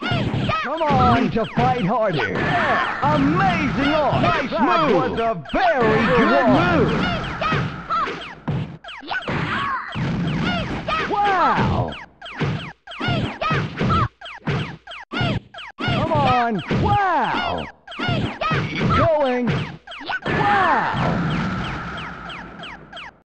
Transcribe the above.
Come on to fight harder. Amazing off. Nice that move. was a very good move. Wow. Come on. Wow. Keep going. Wow.